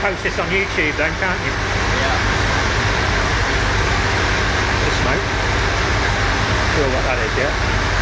post this on YouTube then, can't you? Yeah. The smoke. Sure what that is yeah.